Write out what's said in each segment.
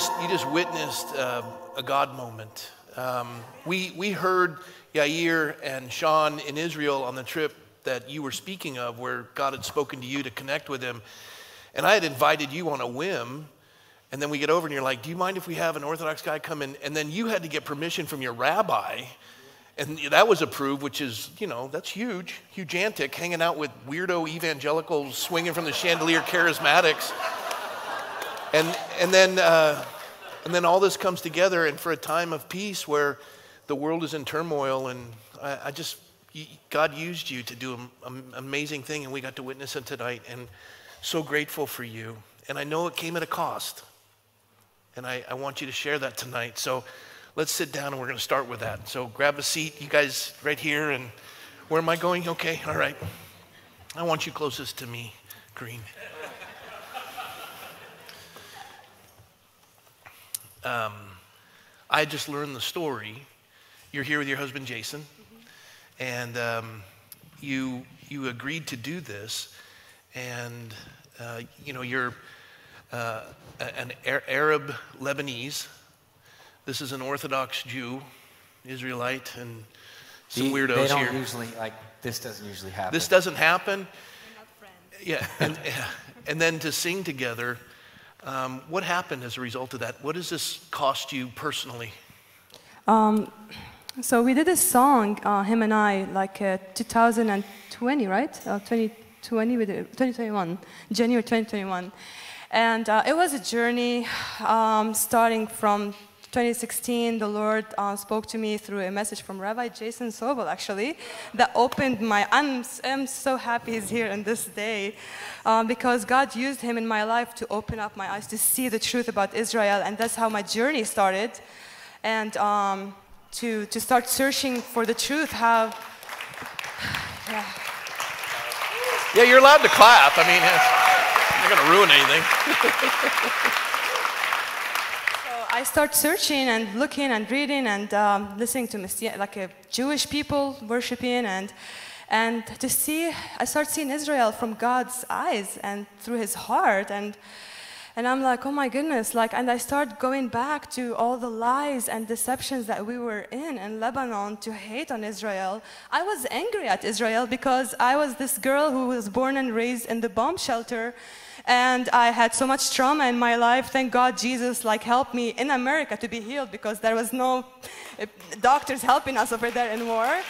just you just witnessed uh, a God moment. Um, we we heard Yair and Sean in Israel on the trip that you were speaking of, where God had spoken to you to connect with Him, and I had invited you on a whim. And then we get over, and you're like, "Do you mind if we have an Orthodox guy come in?" And then you had to get permission from your rabbi, and that was approved, which is, you know, that's huge, Huge antic, hanging out with weirdo evangelicals swinging from the chandelier charismatics. And, and, then, uh, and then all this comes together, and for a time of peace where the world is in turmoil, and I, I just, God used you to do an amazing thing, and we got to witness it tonight, and so grateful for you. And I know it came at a cost, and I, I want you to share that tonight. So let's sit down, and we're going to start with that. So grab a seat, you guys, right here, and where am I going? Okay, all right. I want you closest to me, Carine. Um, I just learned the story. You're here with your husband, Jason, mm-hmm. and um, you, you agreed to do this. And, uh, you know, you're uh, an Arab Lebanese. This is an Orthodox Jew, Israelite, and some the, weirdos they don't here. Usually, like, this doesn't usually happen. This doesn't happen. Yeah, and, and then to sing together um, what happened as a result of that? What does this cost you personally? Um, so we did a song, uh, him and I, like uh, 2020, right? Uh, 2020, with 2021, January 2021. And uh, it was a journey um, starting from 2016, the Lord uh, spoke to me through a message from Rabbi Jason Sobel, actually, that opened my. I'm, I'm so happy he's here on this day um, because God used him in my life to open up my eyes to see the truth about Israel, and that's how my journey started. And um, to, to start searching for the truth, how. Yeah. Yeah, you're allowed to clap. I mean, it's not going to ruin anything. I start searching and looking and reading and um, listening to Messiah, like a Jewish people worshiping and and to see I start seeing Israel from God's eyes and through His heart and and I'm like oh my goodness like and I start going back to all the lies and deceptions that we were in in Lebanon to hate on Israel. I was angry at Israel because I was this girl who was born and raised in the bomb shelter and I had so much trauma in my life. Thank God Jesus like helped me in America to be healed because there was no eh, doctors helping us over there anymore.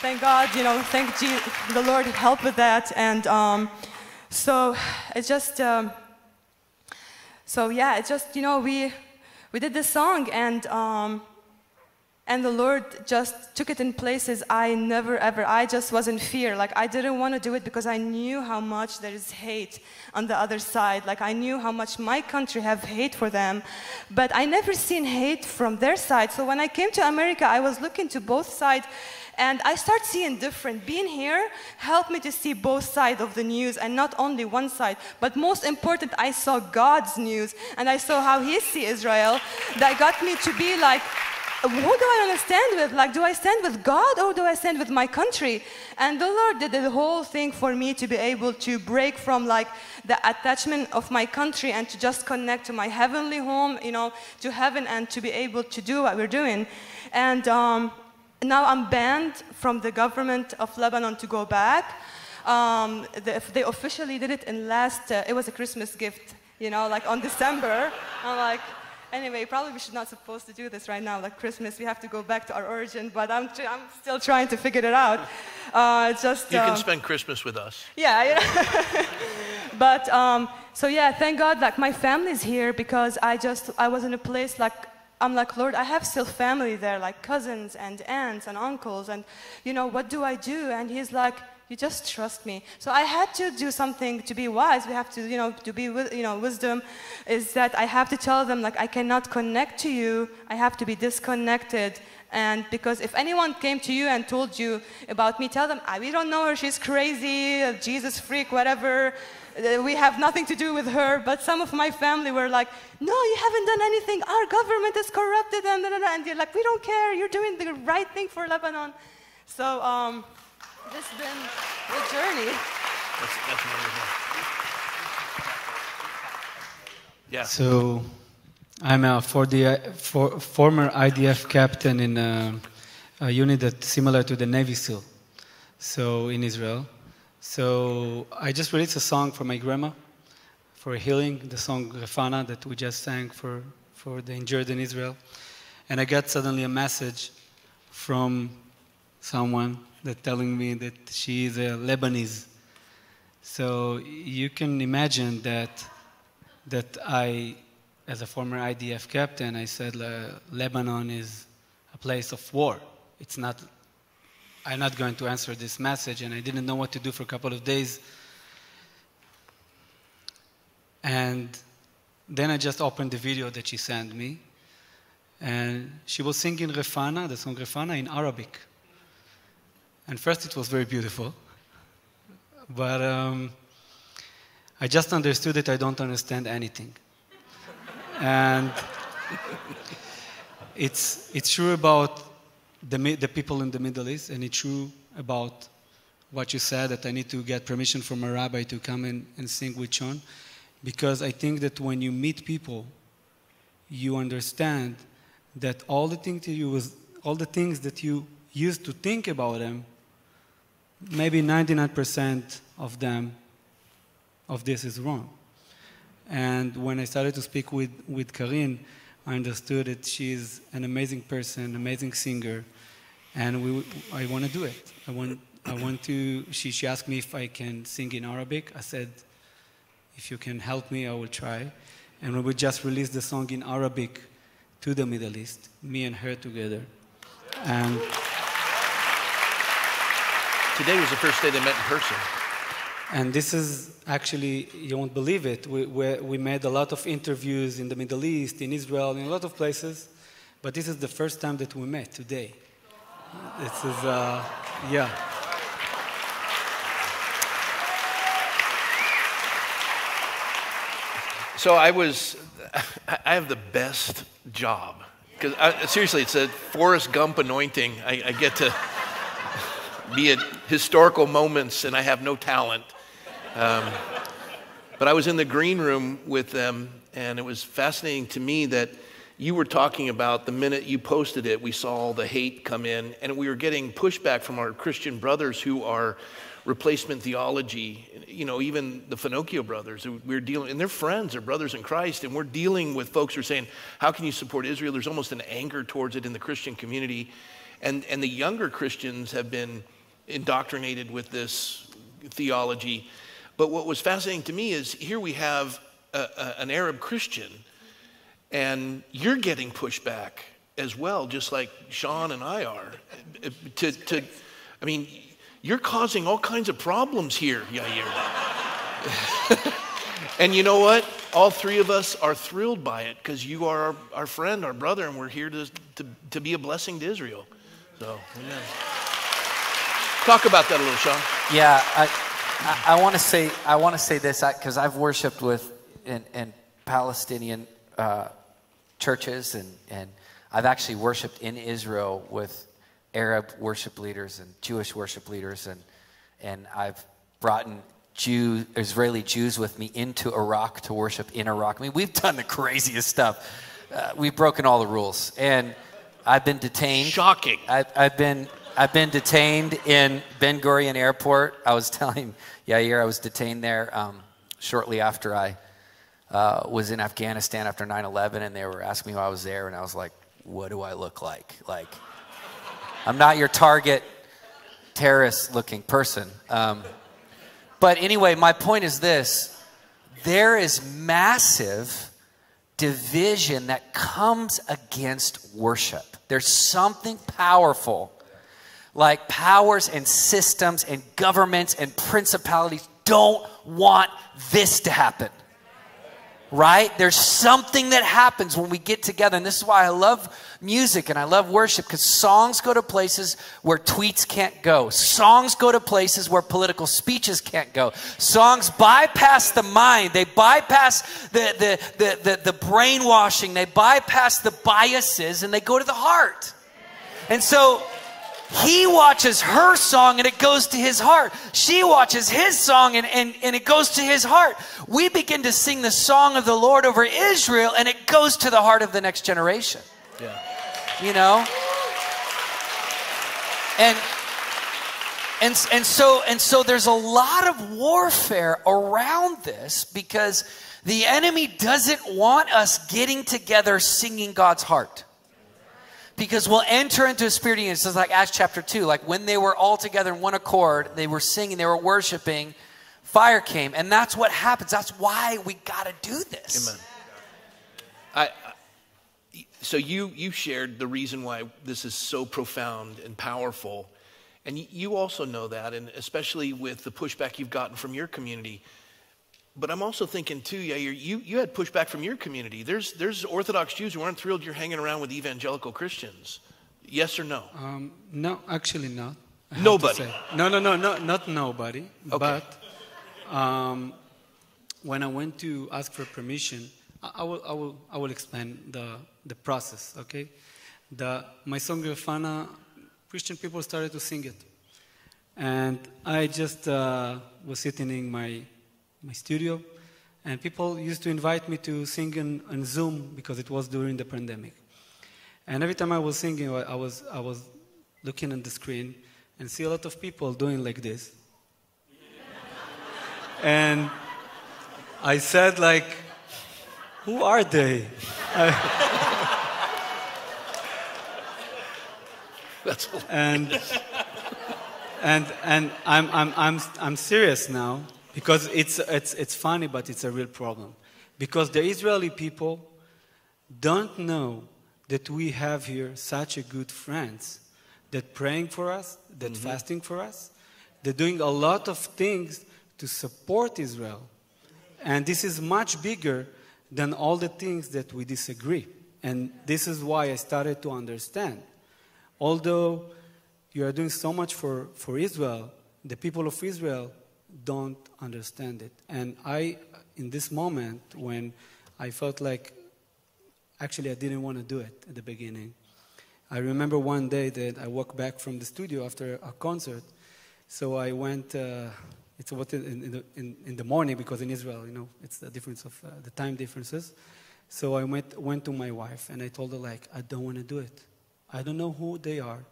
Thank God, you know, thank Jesus, the Lord helped with that. And um, so it's just, um, so yeah, it's just, you know, we, we did this song and um, and the Lord just took it in places I never ever, I just was in fear. Like I didn't want to do it because I knew how much there is hate on the other side. Like I knew how much my country have hate for them. But I never seen hate from their side. So when I came to America, I was looking to both sides and I start seeing different. Being here helped me to see both sides of the news and not only one side. But most important, I saw God's news and I saw how He see Israel. That got me to be like, who do I understand with? Like, do I stand with God or do I stand with my country? And the Lord did the whole thing for me to be able to break from like the attachment of my country and to just connect to my heavenly home, you know, to heaven and to be able to do what we're doing. And um, now I'm banned from the government of Lebanon to go back. Um, the, they officially did it in last, uh, it was a Christmas gift, you know, like on December. I'm like, Anyway, probably we should not supposed to do this right now, like Christmas. We have to go back to our origin, but I'm, I'm still trying to figure it out. Uh, just you can um, spend Christmas with us. Yeah, yeah. but um, so yeah, thank God, like my family's here because I just I was in a place like I'm like, Lord, I have still family there, like cousins and aunts and uncles, and you know, what do I do? And he's like, you just trust me. So I had to do something to be wise. We have to, you know, to be, you know, wisdom is that I have to tell them, like, I cannot connect to you. I have to be disconnected. And because if anyone came to you and told you about me, tell them, ah, we don't know her, she's crazy, Jesus freak, whatever. Uh, we have nothing to do with her. But some of my family were like, no, you haven't done anything. Our government is corrupted. And, and they're like, we don't care. You're doing the right thing for Lebanon. So, um, this has been the journey. That's, that's wonderful. Yeah. So I'm a, for the, for, former IDF captain in a, a unit that's similar to the Navy SEAL, so in Israel. So I just released a song for my grandma for healing, the song Refana that we just sang for, for the injured in Israel. And I got suddenly a message from someone that telling me that she is a Lebanese. So you can imagine that, that I, as a former IDF captain, I said Lebanon is a place of war. It's not I'm not going to answer this message, and I didn't know what to do for a couple of days. And then I just opened the video that she sent me, and she was singing Refana, the song Refana, in Arabic. And first, it was very beautiful, but um, I just understood that I don't understand anything. and it's, it's true about the, the people in the Middle East, and it's true about what you said that I need to get permission from a rabbi to come in and sing with Sean, because I think that when you meet people, you understand that all the you was, all the things that you used to think about them, maybe 99% of them, of this is wrong. And when I started to speak with, with Carine, I understood that she's an amazing person, amazing singer, and we, I want to do it. I want, I want to. She, she asked me if I can sing in Arabic. I said, if you can help me, I will try. And we would just release the song in Arabic to the Middle East, me and her together. And today was the first day they met in person. And this is actually, you won't believe it. We, we, we made a lot of interviews in the Middle East, in Israel, in a lot of places, but this is the first time that we met today. This is, uh, yeah. So I was, I have the best job. Because seriously, it's a Forrest Gump anointing. I, I get to be at historical moments and I have no talent. Um, but I was in the green room with them, and it was fascinating to me that you were talking about the minute you posted it, we saw all the hate come in, and we were getting pushback from our Christian brothers who are replacement theology. You know, even the Finocchio brothers, we're dealing, and they're friends, they're brothers in Christ, and we're dealing with folks who are saying, How can you support Israel? There's almost an anger towards it in the Christian community. And, and the younger Christians have been indoctrinated with this theology. But what was fascinating to me is here we have a, a, an Arab Christian and you're getting pushback as well, just like Sean and I are. To, to, I mean, you're causing all kinds of problems here, Yair. and you know what? All three of us are thrilled by it because you are our, our, friend, our brother, and we're here to, to, to be a blessing to Israel. So, amen. Talk about that a little, Sean. Yeah, I, I, I want to say I want to say this because I've worshipped with in, in Palestinian uh, churches, and, and I've actually worshiped in Israel with Arab worship leaders and Jewish worship leaders, and, and I've brought in Jew, Israeli Jews with me into Iraq to worship in Iraq. I mean, we've done the craziest stuff. Uh, we've broken all the rules, and I've been detained. Shocking. I, I've been I've been detained in Ben Gurion Airport. I was telling Yair I was detained there um, shortly after I uh, was in Afghanistan after 9 11, and they were asking me why I was there, and I was like, what do I look like? Like, I'm not your target terrorist looking person. Um, but anyway, my point is this there is massive division that comes against worship. There's something powerful, like powers and systems and governments and principalities don't want this to happen right? There's something that happens when we get together. And this is why I love music and I love worship because songs go to places where tweets can't go. Songs go to places where political speeches can't go. Songs bypass the mind, they bypass the, the, the, the, the brainwashing, they bypass the biases, and they go to the heart. And so, he watches her song and it goes to his heart. She watches his song and, and, and it goes to his heart. We begin to sing the song of the Lord over Israel and it goes to the heart of the next generation. Yeah. You know? And and, and so and so there's a lot of warfare around this because the enemy doesn't want us getting together singing God's heart because we'll enter into a spirit unity. It's like Acts chapter 2. Like when they were all together in one accord, they were singing, they were worshiping, fire came. And that's what happens. That's why we got to do this. Amen. I, I, so you, you shared the reason why this is so profound and powerful. And you also know that, and especially with the pushback you've gotten from your community. But I'm also thinking too, yeah, you, you had pushback from your community. There's, there's Orthodox Jews who aren't thrilled you're hanging around with evangelical Christians. Yes or no? Um, no, actually not. Nobody. No, no, no, no, not nobody. Okay. But um, when I went to ask for permission, I, I, will, I, will, I will explain the, the process, okay? The, my song Refana, Christian people started to sing it. And I just uh, was sitting in my my studio, and people used to invite me to sing on, on Zoom because it was during the pandemic. And every time I was singing, I was, I was looking at the screen and see a lot of people doing like this. and I said, like, who are they? That's and and and I'm I'm I'm I'm serious now. Because it's, it's, it's funny, but it's a real problem. Because the Israeli people don't know that we have here such a good friends that praying for us, that mm-hmm. fasting for us, they're doing a lot of things to support Israel. And this is much bigger than all the things that we disagree. And this is why I started to understand. Although you are doing so much for, for Israel, the people of Israel don't understand it. And I, in this moment, when I felt like actually I didn't want to do it at the beginning, I remember one day that I walked back from the studio after a concert. So I went, uh, it's what in, in, the, in, in, the morning because in Israel, you know, it's the difference of uh, the time differences. So I went, went to my wife and I told her, like, I don't want to do it. I don't know who they are.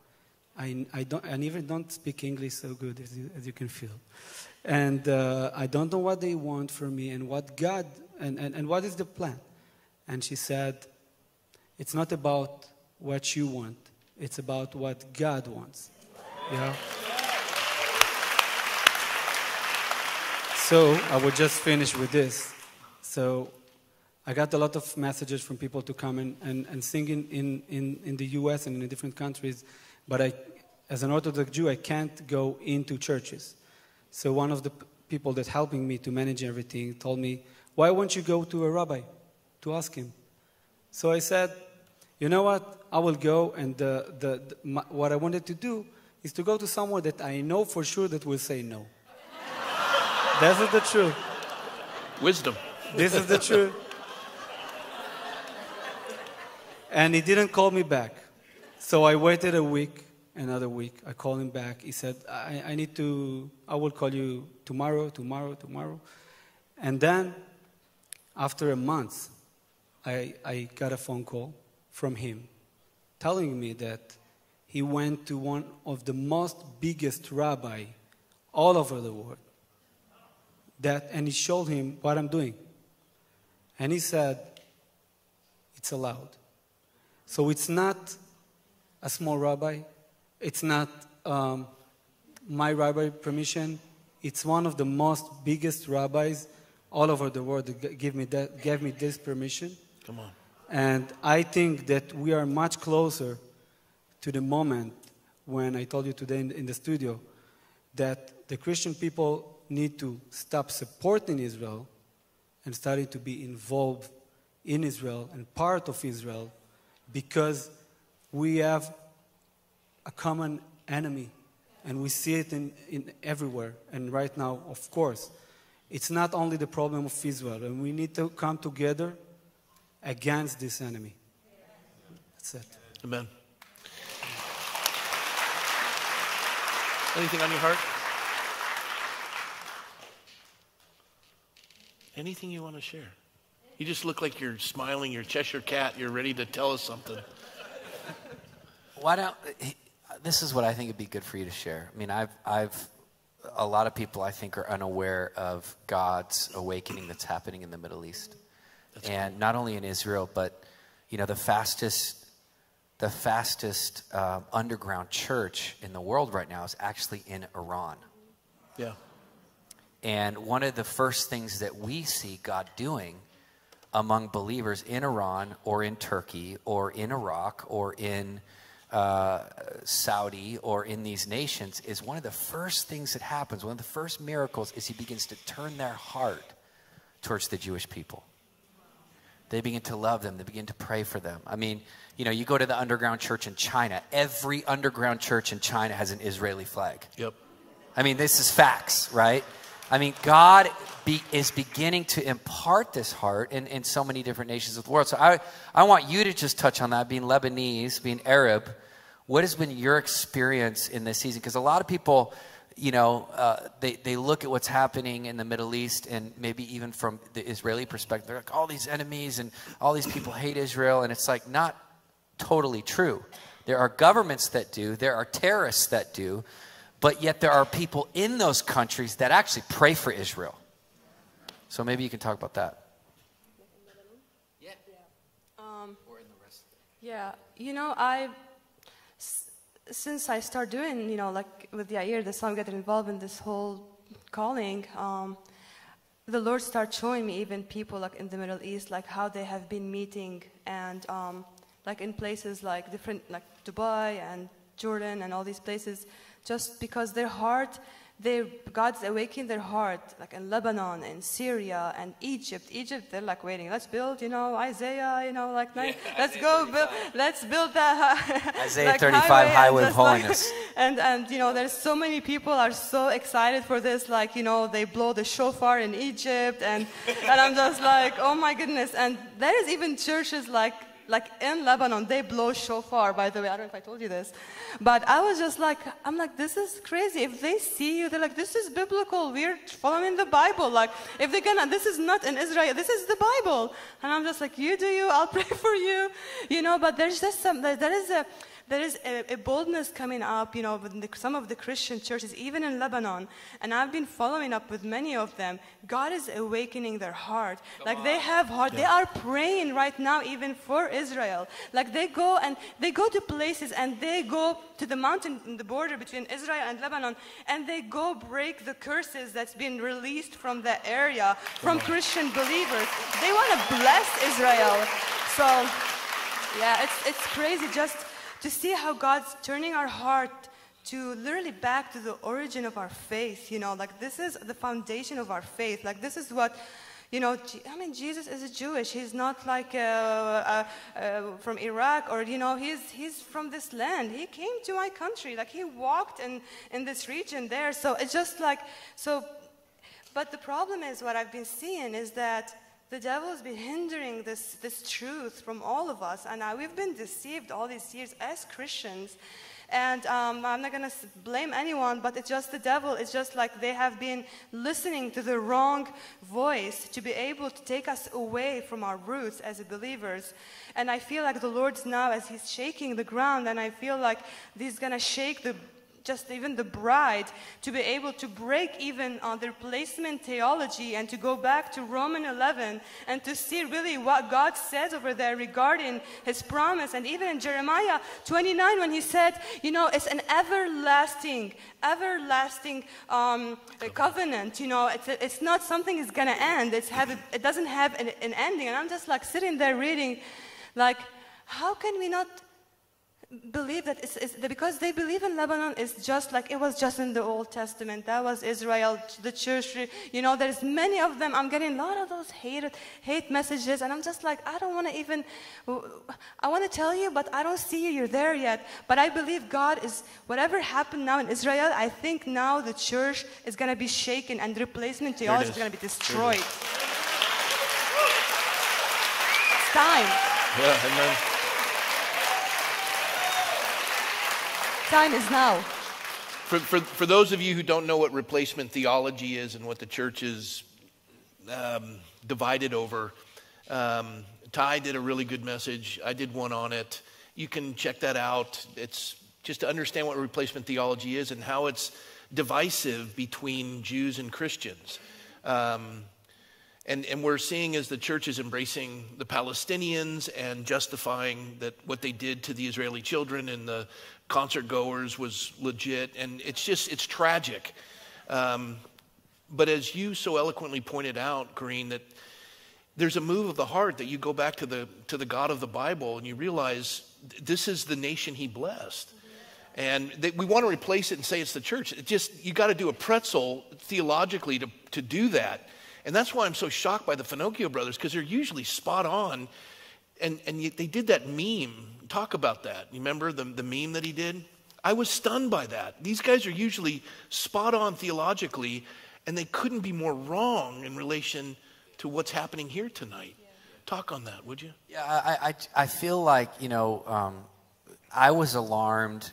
I, I, don't, I even don't speak English so good as you, as you can feel. And uh, I don't know what they want from me and what God, and, and, and what is the plan. And she said, It's not about what you want, it's about what God wants. Yeah? So I will just finish with this. So I got a lot of messages from people to come and, and, and sing in, in, in, in the US and in different countries, but I, as an Orthodox Jew, I can't go into churches. So one of the people that helping me to manage everything told me, why won't you go to a rabbi to ask him? So I said, you know what? I will go, and the, the, the, my, what I wanted to do is to go to somewhere that I know for sure that will say no. This is the truth. Wisdom. This is the truth. And he didn't call me back. So I waited a week another week. I called him back. He said, I, I need to, I will call you tomorrow, tomorrow, tomorrow. And then, after a month, I, I got a phone call from him telling me that he went to one of the most biggest rabbi all over the world. That, and he showed him what I'm doing. And he said, it's allowed. So it's not a small rabbi, it's not um, my rabbi permission. It's one of the most biggest rabbis all over the world that give me that, gave me this permission. Come on. And I think that we are much closer to the moment when I told you today in, in the studio that the Christian people need to stop supporting Israel and starting to be involved in Israel and part of Israel because we have a common enemy. And we see it in, in everywhere. And right now, of course, it's not only the problem of Israel. And we need to come together against this enemy. That's it. Amen. Anything on your heart? Anything you want to share? You just look like you're smiling, you're Cheshire cat, you're ready to tell us something. Why don't this is what I think would be good for you to share. I mean, I've I've a lot of people I think are unaware of God's awakening that's happening in the Middle East. That's and cool. not only in Israel, but you know, the fastest the fastest uh, underground church in the world right now is actually in Iran. Yeah. And one of the first things that we see God doing among believers in Iran or in Turkey or in Iraq or in uh, Saudi or in these nations is one of the first things that happens, one of the first miracles is he begins to turn their heart towards the Jewish people. They begin to love them, they begin to pray for them. I mean, you know, you go to the underground church in China, every underground church in China has an Israeli flag. Yep. I mean, this is facts, right? I mean, God be, is beginning to impart this heart in, in so many different nations of the world. So I, I want you to just touch on that, being Lebanese, being Arab. What has been your experience in this season? Because a lot of people, you know, uh, they, they look at what's happening in the Middle East and maybe even from the Israeli perspective, they're like, all these enemies and all these people hate Israel. And it's like not totally true. There are governments that do, there are terrorists that do, but yet there are people in those countries that actually pray for Israel. So maybe you can talk about that. Yeah. Um, yeah. You know, I since I start doing, you know, like with the Yair, the son getting involved in this whole calling, um, the Lord started showing me even people like in the Middle East, like how they have been meeting and um, like in places like different, like Dubai and Jordan and all these places, just because their heart, they, God's awakening their heart, like in Lebanon and Syria and Egypt. Egypt, they're like waiting. Let's build, you know, Isaiah, you know, like yeah, let's go build, let's build that Isaiah like 35 highway, highway of holiness. Like, and and you know, there's so many people are so excited for this. Like you know, they blow the shofar in Egypt, and and I'm just like, oh my goodness. And there is even churches like like in Lebanon, they blow shofar, by the way. I don't know if I told you this. But I was just like, I'm like, this is crazy. If they see you, they're like, this is biblical. We're following the Bible. Like, if they're gonna, this is not in Israel, this is the Bible. And I'm just like, you do you, I'll pray for you. You know, but there's just some, there is a, there is a, a boldness coming up, you know, with the, some of the Christian churches, even in Lebanon, and I've been following up with many of them. God is awakening their heart. Come like on. they have heart. Yeah. They are praying right now, even for Israel. Like they go and they go to places and they go to the mountain, the border between Israel and Lebanon, and they go break the curses that's been released from the area from Christian believers. They want to bless Israel. So, yeah, it's, it's crazy. Just to see how God's turning our heart to literally back to the origin of our faith. You know, like this is the foundation of our faith. Like this is what, you know, I mean, Jesus is a Jewish. He's not like uh, uh, uh, from Iraq or, you know, he's, he's from this land. He came to my country. Like he walked in, in this region there. So it's just like, so, but the problem is what I've been seeing is that the devil has been hindering this, this truth from all of us. And uh, we've been deceived all these years as Christians. And um, I'm not going to blame anyone, but it's just the devil. It's just like they have been listening to the wrong voice to be able to take us away from our roots as believers. And I feel like the Lord's now, as He's shaking the ground, and I feel like He's going to shake the just even the bride to be able to break even on the replacement theology and to go back to Roman 11 and to see really what God says over there regarding his promise. And even in Jeremiah 29, when he said, you know, it's an everlasting, everlasting um, covenant. You know, it's, it's not something that's going to end. It's have, it doesn't have an, an ending. And I'm just like sitting there reading, like, how can we not believe that it's, it's, because they believe in Lebanon is just like it was just in the Old Testament. That was Israel, the church. You know, there's many of them. I'm getting a lot of those hate, hate messages, and I'm just like, I don't want to even. I want to tell you, but I don't see you. You're there yet. But I believe God is. Whatever happened now in Israel, I think now the church is going to be shaken, and replacement theology is going to be destroyed. It's time. Yeah, amen. Time is now. for, for, for those of you who don't know what replacement theology is and what the church is um, divided over, um, Ty did a really good message. I did one on it. You can check that out. It's just to understand what replacement theology is and how it's divisive between Jews and Christians. Um, and, and we're seeing as the church is embracing the Palestinians and justifying that what they did to the Israeli children and the concert goers was legit. And it's just, it's tragic. Um, but as you so eloquently pointed out, Carine, that there's a move of the heart that you go back to the, to the God of the Bible and you realize this is the nation he blessed. And they, we want to replace it and say it's the church. It just, you got to do a pretzel theologically to, to do that. And that's why I'm so shocked by the Finocchio brothers, because they're usually spot on. And, and they did that meme. Talk about that. You remember the, the meme that he did? I was stunned by that. These guys are usually spot on theologically, and they couldn't be more wrong in relation to what's happening here tonight. Talk on that, would you? Yeah, I, I, I feel like, you know, um, I was alarmed,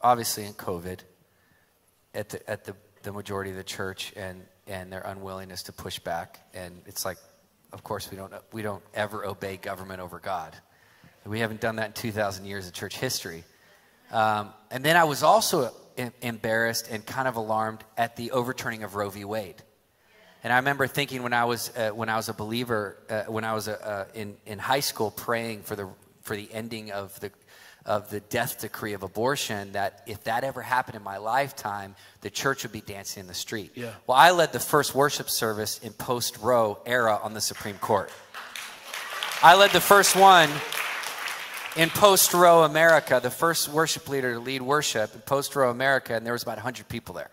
obviously, in COVID at the, at the, the majority of the church and, and their unwillingness to push back. And it's like, of course, we don't, we don't ever obey government over God. We haven't done that in 2,000 years of church history. Um, and then I was also embarrassed and kind of alarmed at the overturning of Roe v. Wade. And I remember thinking when I was uh, when I was a believer, uh, when I was uh, uh, in in high school, praying for the for the ending of the of the death decree of abortion, that if that ever happened in my lifetime, the church would be dancing in the street. Yeah. Well, I led the first worship service in post Roe era on the Supreme Court. I led the first one in post Roe America, the first worship leader to lead worship in post Roe America, and there was about 100 people there.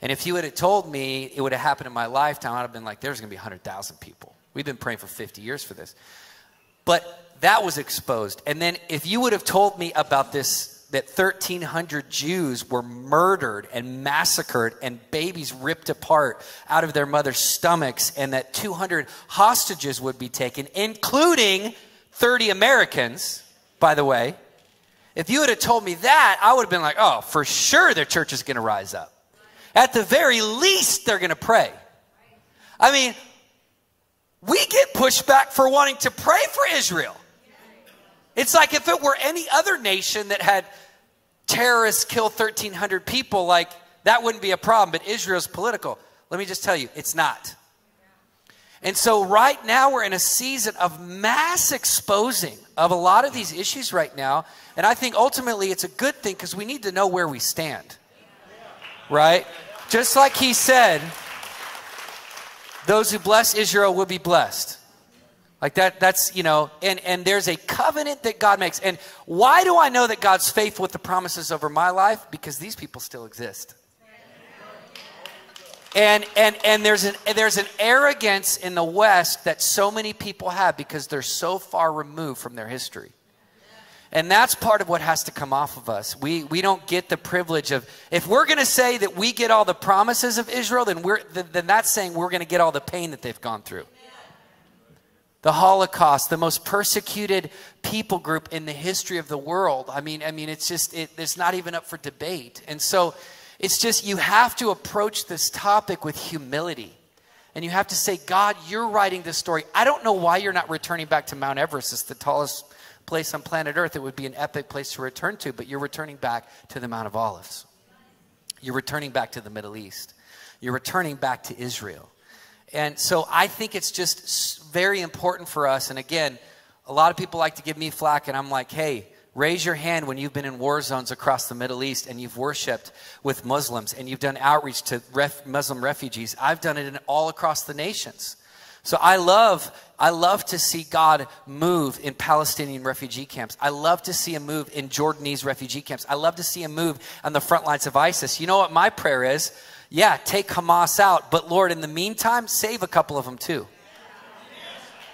And if you would have told me it would have happened in my lifetime, I'd have been like, there's going to be 100,000 people. We've been praying for 50 years for this. But that was exposed. And then if you would have told me about this, that 1,300 Jews were murdered and massacred and babies ripped apart out of their mother's stomachs and that 200 hostages would be taken, including 30 Americans, by the way. If you would have told me that, I would have been like, oh, for sure their church is going to rise up. At the very least, they're going to pray. I mean, we get pushback for wanting to pray for Israel. It's like if it were any other nation that had terrorists kill 1,300 people, like that wouldn't be a problem, but Israel's political. Let me just tell you, it's not. And so, right now, we're in a season of mass exposing of a lot of these issues right now. And I think ultimately it's a good thing because we need to know where we stand right? Just like he said, those who bless Israel will be blessed. Like that, that's, you know, and, and there's a covenant that God makes. And why do I know that God's faithful with the promises over my life? Because these people still exist. And, and, and there's, an, there's an arrogance in the West that so many people have because they're so far removed from their history. And that's part of what has to come off of us. We, we don't get the privilege of, if we're going to say that we get all the promises of Israel, then, we're, then that's saying we're going to get all the pain that they've gone through. The Holocaust, the most persecuted people group in the history of the world. I mean, I mean, it's just, it, it's not even up for debate. And so it's just, you have to approach this topic with humility. And you have to say, God, you're writing this story. I don't know why you're not returning back to Mount Everest. It's the tallest place on planet Earth, it would be an epic place to return to, but you're returning back to the Mount of Olives. You're returning back to the Middle East. You're returning back to Israel. And so I think it's just very important for us. And again, a lot of people like to give me flack, and I'm like, hey, raise your hand when you've been in war zones across the Middle East and you've worshiped with Muslims and you've done outreach to ref Muslim refugees. I've done it in all across the nations. So I love, I love to see God move in Palestinian refugee camps. I love to see him move in Jordanese refugee camps. I love to see him move on the front lines of ISIS. You know what my prayer is? Yeah, take Hamas out, but Lord, in the meantime, save a couple of them too.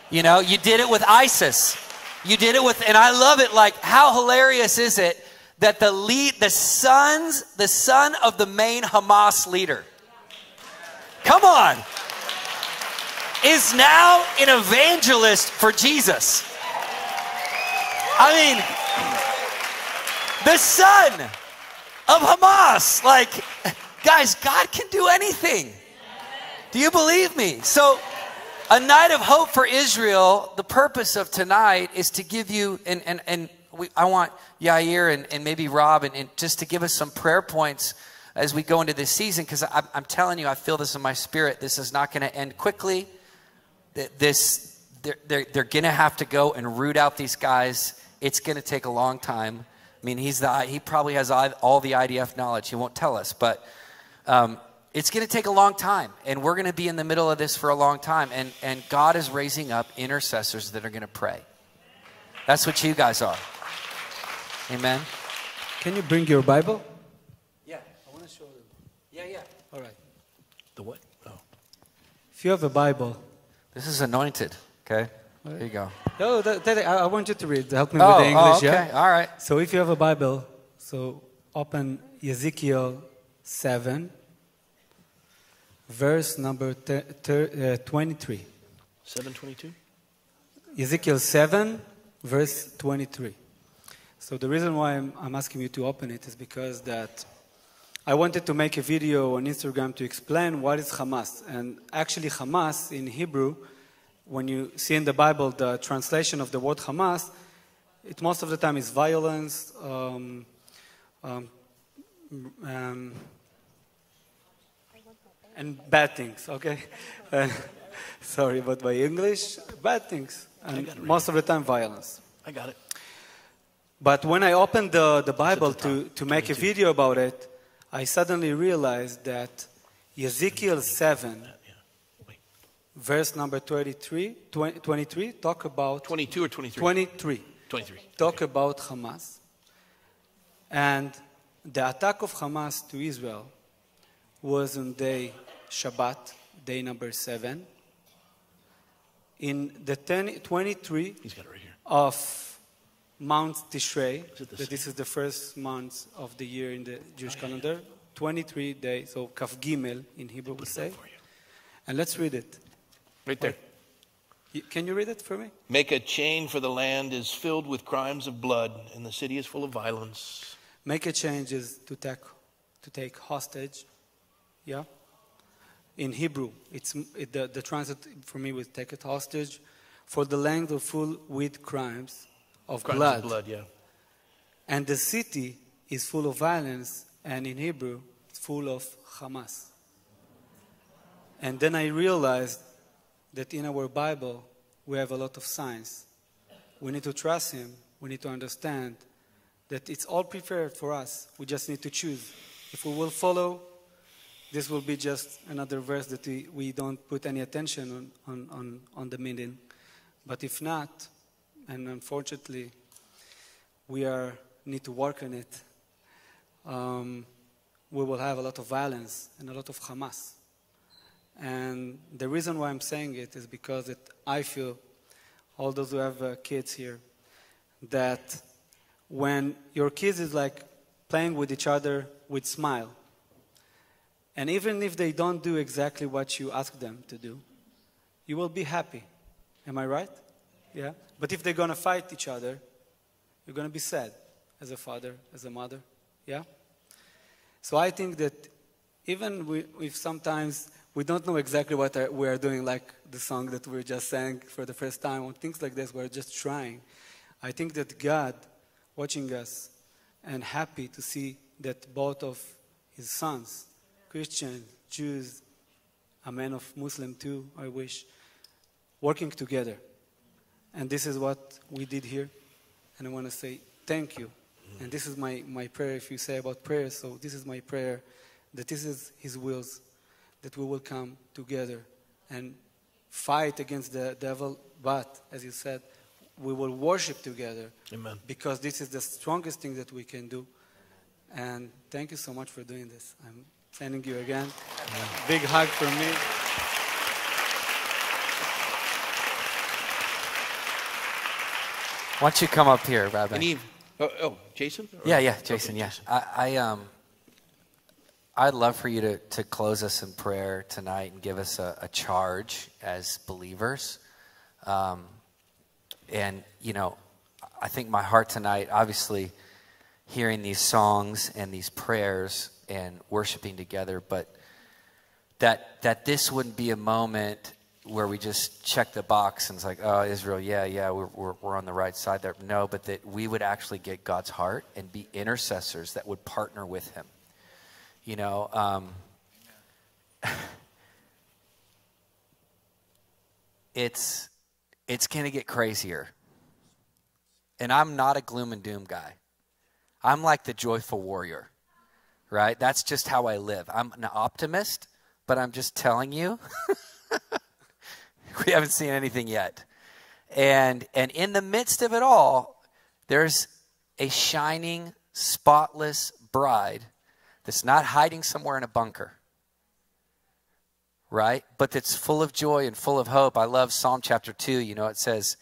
You know, you did it with ISIS. You did it with, and I love it. Like, how hilarious is it that the lead, the sons, the son of the main Hamas leader, come on, is now an evangelist for Jesus. I mean, the son of Hamas. Like, guys, God can do anything. Do you believe me? So, a night of hope for Israel, the purpose of tonight is to give you, and, and, and we, I want Yair and, and maybe Rob, and, and just to give us some prayer points as we go into this season, because I'm, I'm telling you, I feel this in my spirit. This is not going to end quickly. This, they're, they're, they're going to have to go and root out these guys. It's going to take a long time. I mean, he's the, he probably has all the IDF knowledge. He won't tell us, but um, it's going to take a long time. And we're going to be in the middle of this for a long time. And, and God is raising up intercessors that are going to pray. That's what you guys are. Amen. Can you bring your Bible? Yeah, I want to show them. Yeah, yeah. All right. The what? Oh. If you have a Bible, this is anointed. Okay. There you go. Oh, that, that, I, I want you to read. Help me oh, with the English. Oh, okay. Yeah. All right. So if you have a Bible, so open Ezekiel seven, verse number ter, ter, uh, twenty-three. Seven twenty-two. Ezekiel seven, verse twenty-three. So the reason why I'm, I'm asking you to open it is because that I wanted to make a video on Instagram to explain what is Hamas. And actually, Hamas in Hebrew, when you see in the Bible the translation of the word Hamas, it most of the time is violence, um, um, um, and bad things, okay? Uh, sorry, but by English, bad things. And most of the time, violence. I got it. But when I opened the, the Bible to, to make a video about it, I suddenly realized that Ezekiel 7, verse number 23, 20, 23 talk about 22 or 23 23 23 talk okay. about hamas and the attack of hamas to israel was on day shabbat day number 7 in the 10, 23 He's got it right here. of Mount Tishrei, that that this is the first month of the year in the Jewish calendar, 23 days, so Kaf Gimel in Hebrew we say. And let's read it. Right there. Y- Can you read it for me? Make a chain for the land is filled with crimes of blood, and the city is full of violence. Make a change is to take, to take hostage. Yeah? In Hebrew, it's, it, the, the translate for me was take it hostage for the land of full with crimes of Crimes blood. of blood, yeah. And the city is full of violence, and in Hebrew, it's full of Hamas. And then I realized that in our Bible, we have a lot of signs. We need to trust Him. We need to understand that it's all prepared for us. We just need to choose. If we will follow, this will be just another verse that we, we don't put any attention on, on, on, on the meaning. But if not, and unfortunately, we are need to work on it. Um, we will have a lot of violence and a lot of Hamas. And the reason why I'm saying it is because it, I feel, all those who have uh, kids here, that when your kids is like playing with each other with smile, and even if they don't do exactly what you ask them to do, you will be happy. Am I right? Yeah? But if they're going to fight each other, you're going to be sad as a father, as a mother. Yeah? So I think that even we, if sometimes we don't know exactly what are, we are doing, like the song that we just sang for the first time, or things like this, we're just trying. I think that God, watching us, and happy to see that both of his sons, Christian, Jews, a man of Muslim too, I wish, working together. And this is what we did here. And I want to say thank you. And this is my, my prayer, if you say about prayer, so this is my prayer, that this is His wills, that we will come together and fight against the devil, but, as you said, we will worship together. Amen. Because this is the strongest thing that we can do. And thank you so much for doing this. I'm sending you again. Big hug from me. Why don't you come up here, Rabbi? And Eve, oh, oh Jason? Or- Yeah, yeah, okay, Jason. Yeah, I, I um, I'd love for you to to close us in prayer tonight and give us a, a charge as believers. Um, and you know, I think my heart tonight, obviously, hearing these songs and these prayers and worshiping together, but that that this wouldn't be a moment where we just check the box and it's like, oh, Israel, yeah, yeah, we're, we're, we're on the right side there. No, but that we would actually get God's heart and be intercessors that would partner with Him. You know, um, it's it's to get crazier. And I'm not a gloom and doom guy. I'm like the joyful warrior, right? That's just how I live. I'm an optimist, but I'm just telling you, we haven't seen anything yet. And, and in the midst of it all, there's a shining, spotless bride that's not hiding somewhere in a bunker, right? But that's full of joy and full of hope. I love Psalm chapter 2. You know, it says,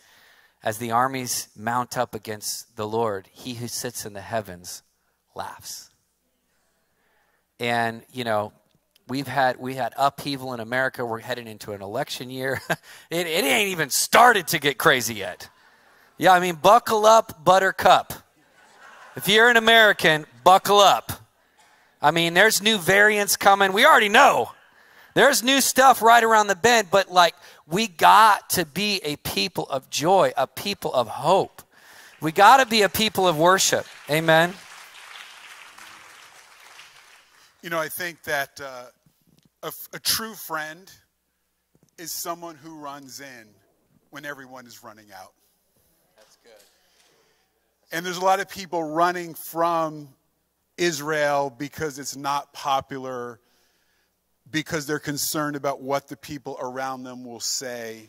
as the armies mount up against the Lord, he who sits in the heavens laughs. And, you know, we've had we had upheaval in America. We're heading into an election year. it, it ain't even started to get crazy yet. Yeah, I mean, buckle up, buttercup. If you're an American, buckle up. I mean, there's new variants coming. We already know. There's new stuff right around the bend, but like we got to be a people of joy, a people of hope. We got to be a people of worship. Amen. You know, I think that uh, a, a true friend is someone who runs in when everyone is running out. That's good. And there's a lot of people running from Israel because it's not popular because they're concerned about what the people around them will say.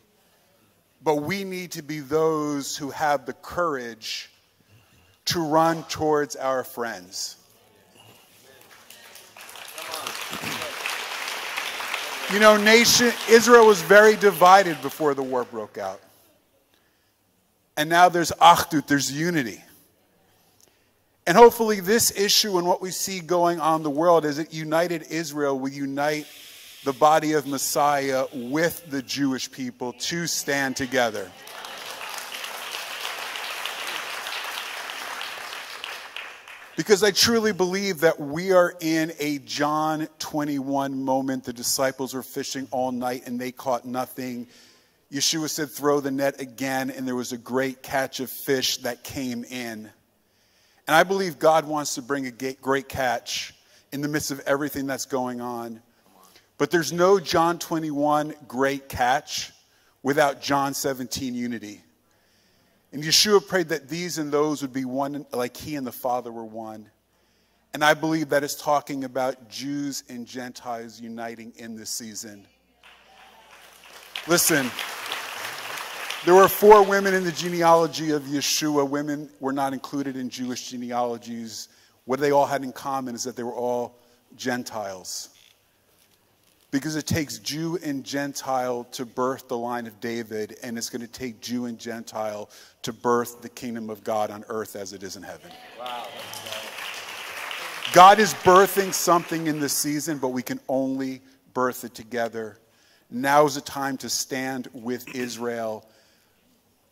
But we need to be those who have the courage to run towards our friends. You know, nation Israel was very divided before the war broke out. And now there's achdut, there's unity. And hopefully, this issue and what we see going on in the world is that united Israel will unite the body of Messiah with the Jewish people to stand together. Because I truly believe that we are in a John 21 moment. The disciples were fishing all night and they caught nothing. Yeshua said, Throw the net again, and there was a great catch of fish that came in. And I believe God wants to bring a great catch in the midst of everything that's going on. But there's no John 21 great catch without John 17 unity. And Yeshua prayed that these and those would be one, like he and the Father were one. And I believe that is talking about Jews and Gentiles uniting in this season. Listen. There were four women in the genealogy of Yeshua. Women were not included in Jewish genealogies. What they all had in common is that they were all Gentiles. Because it takes Jew and Gentile to birth the line of David, and it's going to take Jew and Gentile to birth the kingdom of God on earth as it is in heaven. Wow. God is birthing something in this season, but we can only birth it together. Now is the time to stand with Israel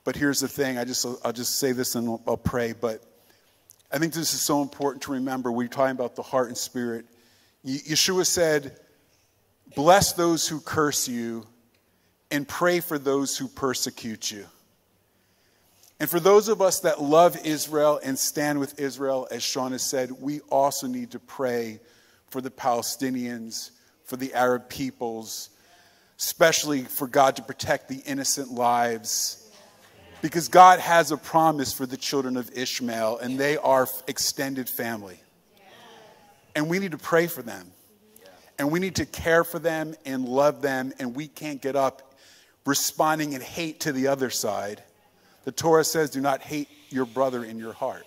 but here's the thing I just, I'll just say this and I'll, I'll pray. But I think this is so important to remember. We're talking about the heart and spirit. Yeshua said, Bless those who curse you and pray for those who persecute you. And for those of us that love Israel and stand with Israel, as Sean has said, we also need to pray for the Palestinians, for the Arab peoples, especially for God to protect the innocent lives because God has a promise for the children of Ishmael, and they are extended family. And we need to pray for them. And we need to care for them and love them, and we can't get up responding in hate to the other side. The Torah says, do not hate your brother in your heart.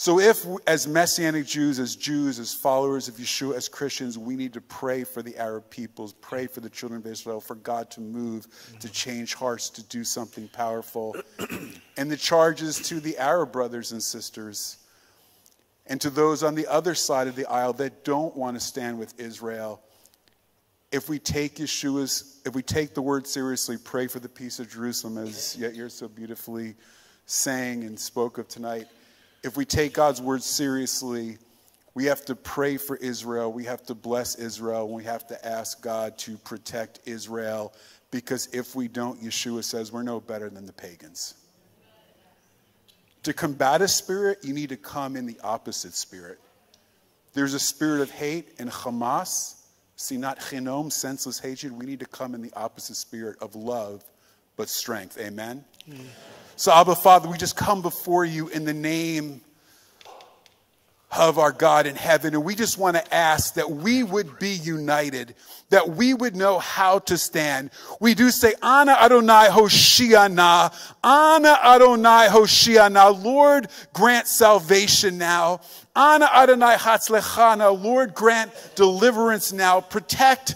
So, if as Messianic Jews, as Jews, as followers of Yeshua, as Christians, we need to pray for the Arab peoples, pray for the children of Israel, for God to move, to change hearts, to do something powerful. and the charges to the Arab brothers and sisters, and to those on the other side of the aisle that don't want to stand with Israel. If we take Yeshua's, if we take the word seriously, pray for the peace of Jerusalem, as Yair so beautifully sang and spoke of tonight if we take God's word seriously, we have to pray for Israel. We have to bless Israel. And we have to ask God to protect Israel because if we don't, Yeshua says we're no better than the pagans. To combat a spirit, you need to come in the opposite spirit. There's a spirit of hate and Hamas. sinat chinam, senseless hatred. We need to come in the opposite spirit of love, but strength. Amen? Mm. So, Abba Father, we just come before you in the name of our God in heaven. And we just want to ask that we would be united, that we would know how to stand. We do say, Ana Adonai Hoshiana, Ana Adonai Hoshiana. Lord, grant salvation now. Ana Adonai Hatzlechana. Lord, grant deliverance now. Protect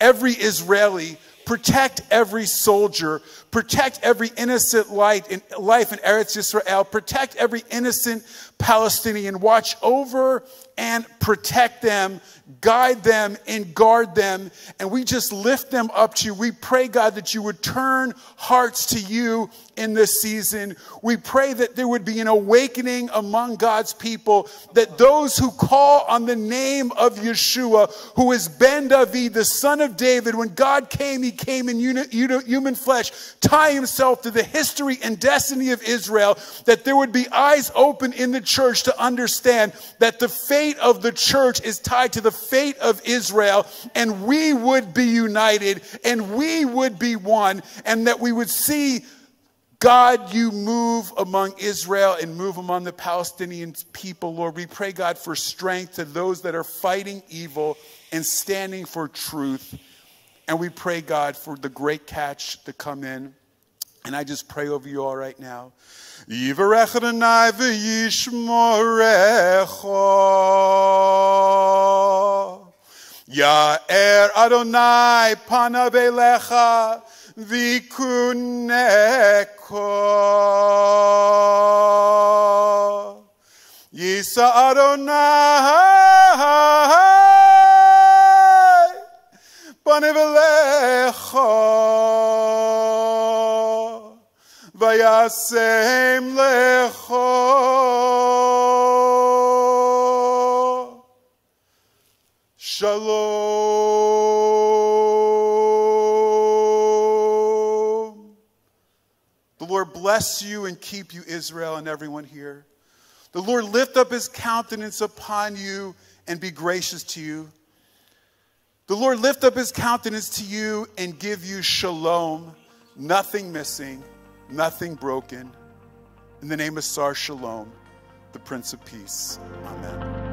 every Israeli. Protect every soldier. Protect every innocent life in, life in Eretz Israel. Protect every innocent Palestinian. Watch over and protect them, guide them, and guard them. And we just lift them up to you. We pray, God, that you would turn hearts to you in this season. We pray that there would be an awakening among God's people, that those who call on the name of Yeshua, who is Ben David, the son of David, when God came, he came in human flesh, tie himself to the history and destiny of Israel, that there would be eyes open in the church to understand that the fate of the church is tied to the fate of Israel, and we would be united and we would be one, and that we would see God, you move among Israel and move among the Palestinian people, Lord. We pray, God, for strength to those that are fighting evil and standing for truth. And we pray, God, for the great catch to come in. And I just pray over you all right now. Ya'er Adonai panavelecha vikuneko. Yisa Adonai panav panavelecha vayasem lecho. Shalom. The Lord bless you and keep you, Israel, and everyone here. The Lord lift up his countenance upon you and be gracious to you. The Lord lift up his countenance to you and give you shalom, nothing missing, nothing broken. In the name of Sar Shalom, the Prince of Peace. Amen.